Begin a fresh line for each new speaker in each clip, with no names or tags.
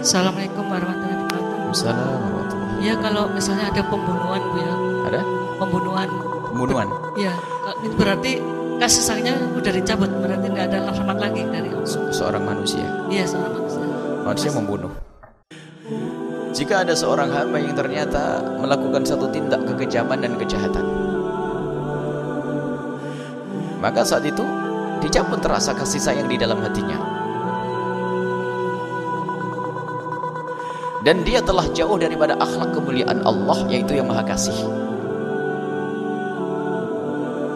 Assalamualaikum warahmatullahi wabarakatuh. Assalamualaikum. Ya kalau misalnya ada pembunuhan bu ya.
Ada?
Pembunuhan.
Pembunuhan.
Ya, itu berarti kasih sayangnya udah dicabut berarti nggak ada rahmat lagi dari Allah.
Seorang manusia.
Iya seorang manusia.
Manusia membunuh. Jika ada seorang hamba yang ternyata melakukan satu tindak kekejaman dan kejahatan, maka saat itu dicabut terasa kasih sayang di dalam hatinya. Dan dia telah jauh daripada akhlak kemuliaan Allah yaitu yang maha kasih.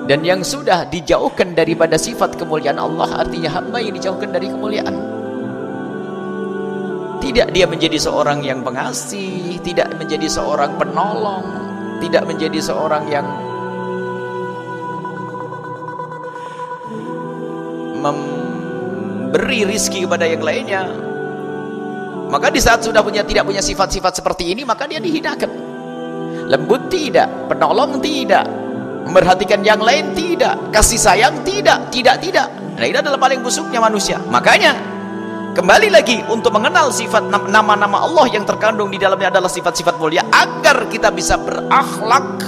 Dan yang sudah dijauhkan daripada sifat kemuliaan Allah artinya hamba yang dijauhkan dari kemuliaan. Tidak dia menjadi seorang yang pengasih, tidak menjadi seorang penolong, tidak menjadi seorang yang memberi rizki kepada yang lainnya. Maka di saat sudah punya tidak punya sifat-sifat seperti ini, maka dia dihinakan. Lembut tidak, penolong tidak, memperhatikan yang lain tidak, kasih sayang tidak, tidak, tidak. Nah ini adalah paling busuknya manusia. Makanya kembali lagi untuk mengenal sifat nam- nama-nama Allah yang terkandung di dalamnya adalah sifat-sifat mulia agar kita bisa berakhlak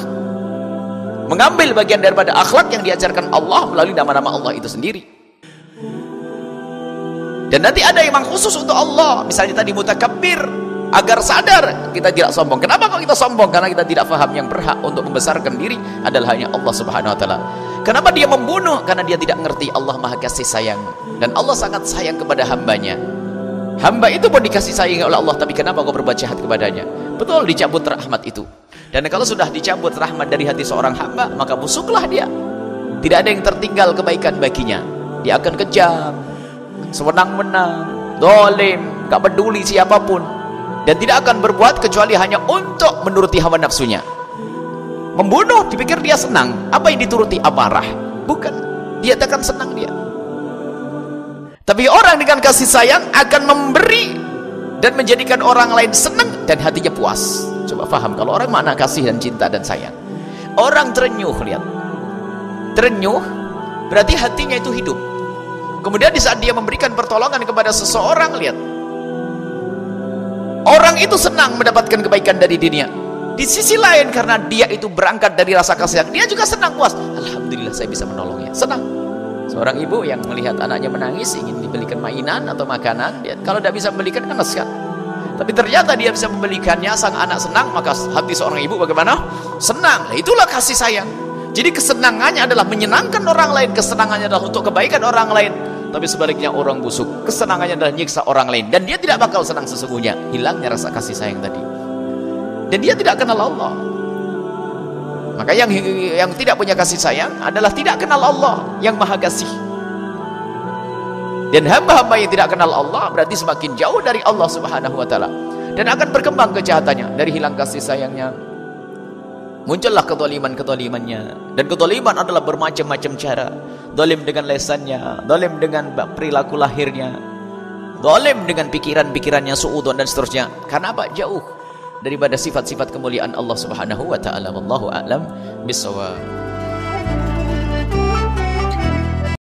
mengambil bagian daripada akhlak yang diajarkan Allah melalui nama-nama Allah itu sendiri. Dan nanti ada yang khusus untuk Allah. Misalnya tadi mutakabbir agar sadar kita tidak sombong. Kenapa kok kita sombong? Karena kita tidak paham yang berhak untuk membesarkan diri adalah hanya Allah Subhanahu wa taala. Kenapa dia membunuh? Karena dia tidak mengerti Allah Maha kasih sayang dan Allah sangat sayang kepada hambanya. Hamba itu pun dikasih sayang oleh Allah, tapi kenapa kau berbuat jahat kepadanya? Betul dicabut rahmat itu. Dan kalau sudah dicabut rahmat dari hati seorang hamba, maka busuklah dia. Tidak ada yang tertinggal kebaikan baginya. Dia akan kejam, sewenang-wenang, dolim, gak peduli siapa pun. Dan tidak akan berbuat kecuali hanya untuk menuruti hawa nafsunya. Membunuh dipikir dia senang. Apa yang dituruti? Amarah. Bukan. Dia akan senang dia. Tapi orang dengan kasih sayang akan memberi dan menjadikan orang lain senang dan hatinya puas. Coba paham kalau orang mana kasih dan cinta dan sayang. Orang terenyuh lihat. Terenyuh berarti hatinya itu hidup. Kemudian di saat dia memberikan pertolongan kepada seseorang lihat. Orang itu senang mendapatkan kebaikan dari dirinya. Di sisi lain karena dia itu berangkat dari rasa kasih sayang, dia juga senang puas. Alhamdulillah saya bisa menolongnya. Senang. Seorang ibu yang melihat anaknya menangis ingin dibelikan mainan atau makanan, dia kalau tidak bisa membelikan kan kan. Tapi ternyata dia bisa membelikannya, sang anak senang, maka hati seorang ibu bagaimana? Senang. Itulah kasih sayang. Jadi kesenangannya adalah menyenangkan orang lain, kesenangannya adalah untuk kebaikan orang lain. Tapi sebaliknya orang busuk, kesenangannya adalah nyiksa orang lain dan dia tidak bakal senang sesungguhnya. Hilangnya rasa kasih sayang tadi. Dan dia tidak kenal Allah. Maka yang yang tidak punya kasih sayang adalah tidak kenal Allah yang maha kasih. Dan hamba-hamba yang tidak kenal Allah berarti semakin jauh dari Allah Subhanahu wa taala dan akan berkembang kejahatannya dari hilang kasih sayangnya. Muncullah ketoliman-ketolimannya dan ketoliman adalah bermacam-macam cara. Dolim dengan lesannya, dolim dengan perilaku lahirnya, dolim dengan pikiran-pikirannya suudon dan seterusnya. Karena apa? Jauh daripada sifat-sifat kemuliaan Allah Subhanahu wa taala. Wallahu a'lam bissawab.